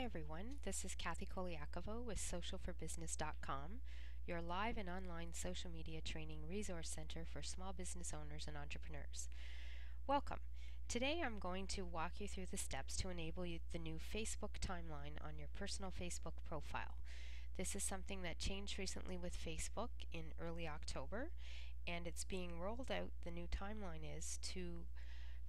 Hi everyone, this is Kathy Colaiacovo with socialforbusiness.com, your live and online social media training resource center for small business owners and entrepreneurs. Welcome. Today I'm going to walk you through the steps to enable you the new Facebook timeline on your personal Facebook profile. This is something that changed recently with Facebook in early October and it's being rolled out, the new timeline is, to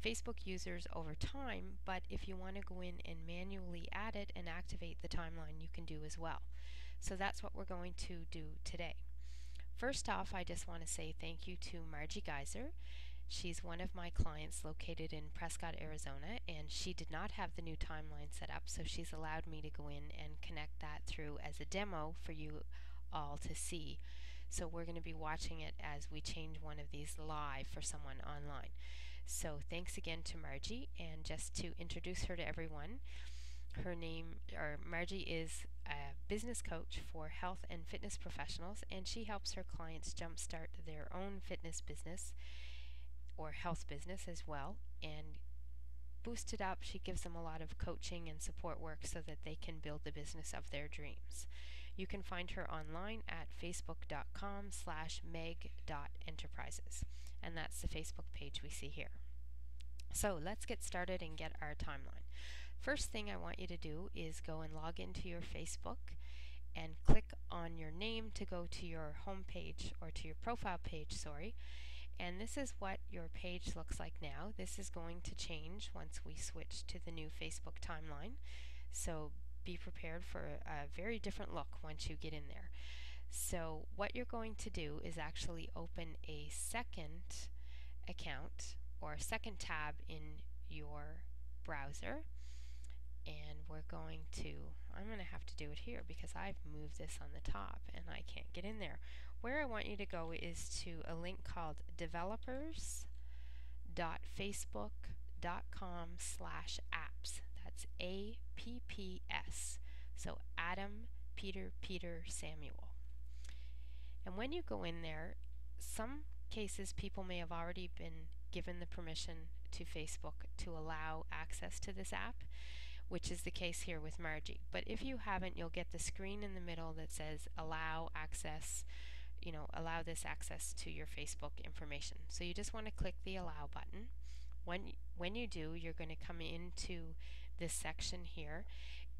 Facebook users over time, but if you want to go in and manually add it and activate the timeline, you can do as well. So that's what we're going to do today. First off, I just want to say thank you to Margie Geiser. She's one of my clients located in Prescott, Arizona, and she did not have the new timeline set up, so she's allowed me to go in and connect that through as a demo for you all to see. So we're going to be watching it as we change one of these live for someone online. So thanks again to Margie, and just to introduce her to everyone, her name, or Margie is a business coach for health and fitness professionals, and she helps her clients jumpstart their own fitness business or health business as well, and boost it up. She gives them a lot of coaching and support work so that they can build the business of their dreams. You can find her online at facebook.com slash meg.enterprises. And that's the Facebook page we see here. So let's get started and get our timeline. First thing I want you to do is go and log into your Facebook and click on your name to go to your home page or to your profile page, sorry. And this is what your page looks like now. This is going to change once we switch to the new Facebook timeline. So be prepared for a very different look once you get in there. So what you're going to do is actually open a second account or a second tab in your browser and we're going to, I'm going to have to do it here because I've moved this on the top and I can't get in there. Where I want you to go is to a link called developers.facebook.com slash apps. That's A-P-P-S. So Adam, Peter, Peter, Samuel. And when you go in there, some cases people may have already been given the permission to Facebook to allow access to this app which is the case here with Margie. But if you haven't, you'll get the screen in the middle that says allow access, you know, allow this access to your Facebook information. So you just want to click the allow button. When, when you do, you're going to come into this section here,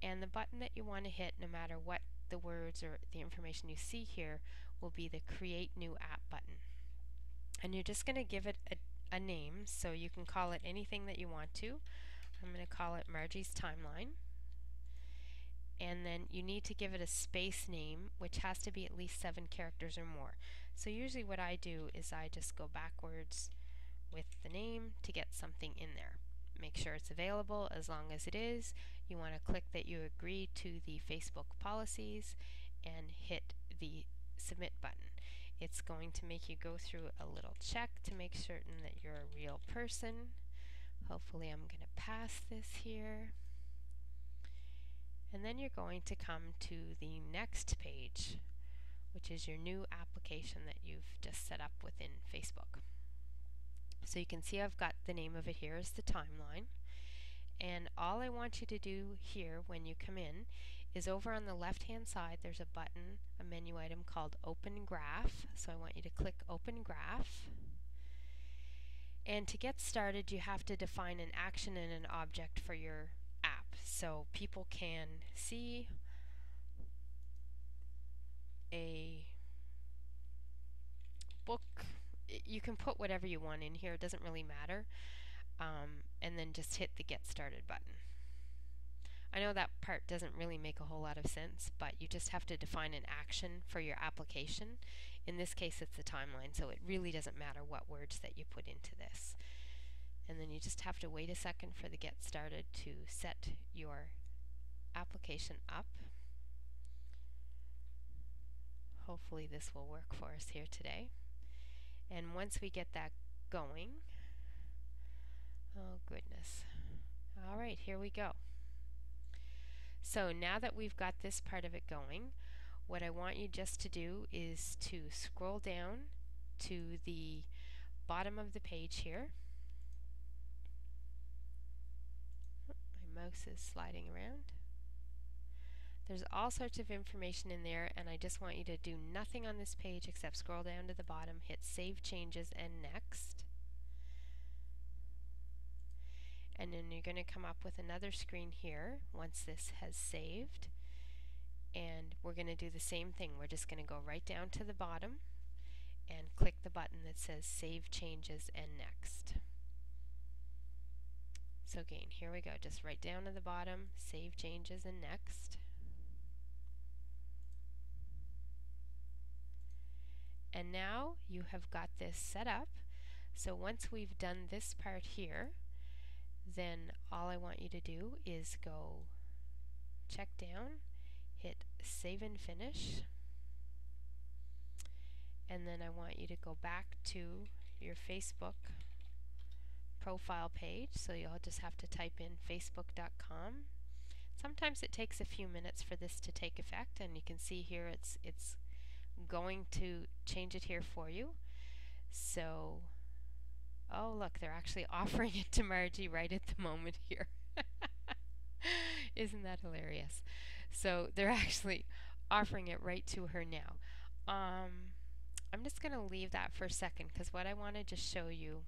and the button that you want to hit, no matter what the words or the information you see here, will be the Create New App button. And you're just going to give it a, a name, so you can call it anything that you want to. I'm going to call it Margie's Timeline. And then you need to give it a space name, which has to be at least seven characters or more. So usually what I do is I just go backwards with the name to get something in there. Make sure it's available as long as it is. You want to click that you agree to the Facebook policies and hit the submit button. It's going to make you go through a little check to make certain that you're a real person. Hopefully I'm going to pass this here. And then you're going to come to the next page, which is your new application that you've just set up within Facebook. So you can see I've got the name of it here as the timeline. And all I want you to do here when you come in is over on the left hand side there's a button, a menu item called Open Graph. So I want you to click Open Graph. And to get started, you have to define an action and an object for your app. So people can see a book. You can put whatever you want in here. It doesn't really matter. Um, and then just hit the Get Started button. I know that part doesn't really make a whole lot of sense, but you just have to define an action for your application. In this case, it's the timeline, so it really doesn't matter what words that you put into this. And then you just have to wait a second for the get started to set your application up. Hopefully this will work for us here today. And once we get that going, oh goodness. All right, here we go. So now that we've got this part of it going, what I want you just to do is to scroll down to the bottom of the page here. Oh, my mouse is sliding around. There's all sorts of information in there and I just want you to do nothing on this page except scroll down to the bottom, hit Save Changes and Next. And then you're going to come up with another screen here once this has saved. And we're going to do the same thing. We're just going to go right down to the bottom and click the button that says Save Changes and Next. So again, here we go. Just right down to the bottom, Save Changes and Next. And now you have got this set up. So once we've done this part here, then all I want you to do is go check down, hit save and finish, and then I want you to go back to your Facebook profile page. So you'll just have to type in facebook.com. Sometimes it takes a few minutes for this to take effect and you can see here it's it's going to change it here for you. So, oh look, they're actually offering it to Margie right at the moment here. Isn't that hilarious? So they're actually offering it right to her now. Um, I'm just going to leave that for a second because what I want to just show you,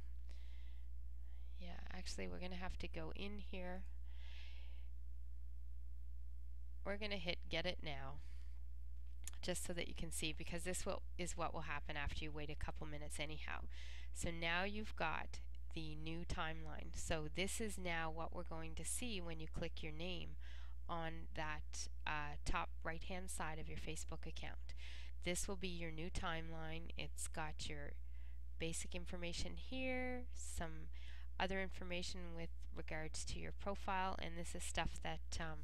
yeah, actually we're going to have to go in here. We're going to hit get it now just so that you can see because this will, is what will happen after you wait a couple minutes anyhow. So now you've got the new timeline. So this is now what we're going to see when you click your name on that uh, top right hand side of your Facebook account. This will be your new timeline. It's got your basic information here, some other information with regards to your profile, and this is stuff that um,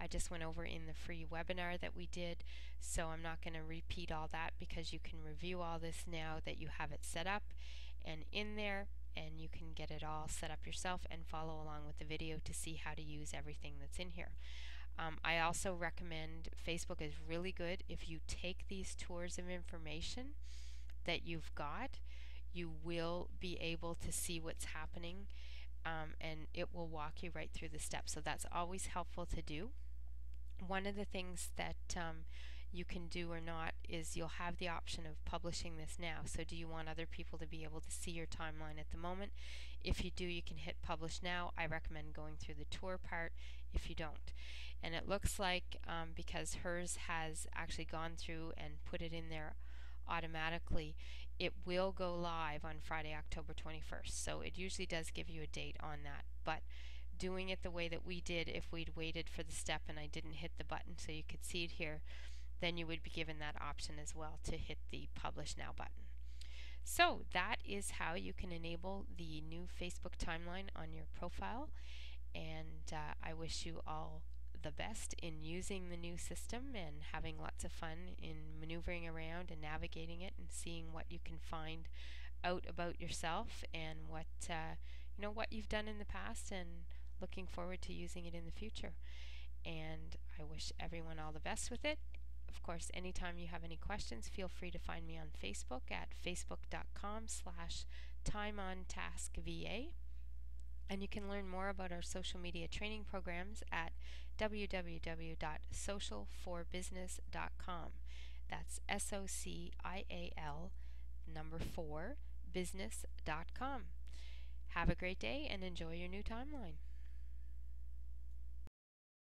I just went over in the free webinar that we did, so I'm not going to repeat all that because you can review all this now that you have it set up and in there and you can get it all set up yourself and follow along with the video to see how to use everything that's in here. Um, I also recommend Facebook is really good if you take these tours of information that you've got you will be able to see what's happening um, and it will walk you right through the steps so that's always helpful to do one of the things that um, you can do or not is you'll have the option of publishing this now. So do you want other people to be able to see your timeline at the moment? If you do, you can hit publish now. I recommend going through the tour part if you don't. And it looks like um, because hers has actually gone through and put it in there automatically, it will go live on Friday, October 21st. So it usually does give you a date on that. But doing it the way that we did if we'd waited for the step and I didn't hit the button so you could see it here, then you would be given that option as well to hit the Publish Now button. So that is how you can enable the new Facebook timeline on your profile and uh, I wish you all the best in using the new system and having lots of fun in maneuvering around and navigating it and seeing what you can find out about yourself and what uh, you know what you've done in the past and looking forward to using it in the future. And I wish everyone all the best with it. Of course, anytime you have any questions, feel free to find me on Facebook at facebook.com slash timeontaskva. And you can learn more about our social media training programs at www.socialforbusiness.com. That's S O C I A L number 4 business.com. Have a great day and enjoy your new timeline.